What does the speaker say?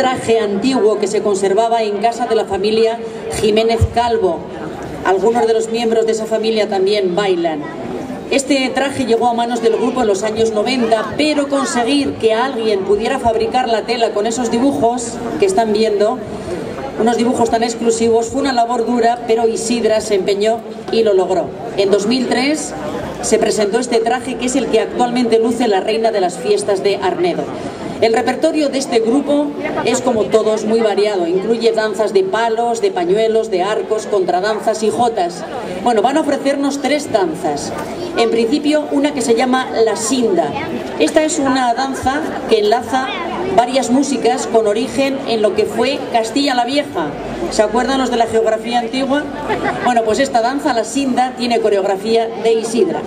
traje antiguo que se conservaba en casa de la familia Jiménez Calvo. Algunos de los miembros de esa familia también bailan. Este traje llegó a manos del grupo en los años 90, pero conseguir que alguien pudiera fabricar la tela con esos dibujos que están viendo, unos dibujos tan exclusivos, fue una labor dura, pero Isidra se empeñó y lo logró. En 2003 se presentó este traje que es el que actualmente luce la reina de las fiestas de Arnedo. El repertorio de este grupo es como todos muy variado, incluye danzas de palos, de pañuelos, de arcos, contradanzas y jotas. Bueno, van a ofrecernos tres danzas. En principio, una que se llama La Sinda. Esta es una danza que enlaza varias músicas con origen en lo que fue Castilla la Vieja. ¿Se acuerdan los de la geografía antigua? Bueno, pues esta danza, La Sinda, tiene coreografía de Isidra.